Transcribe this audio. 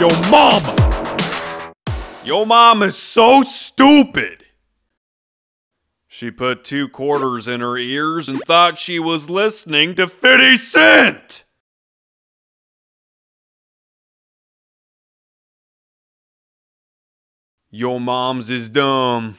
Your mama! Your mom is so stupid! She put two quarters in her ears and thought she was listening to 50 Cent! Your mom's is dumb.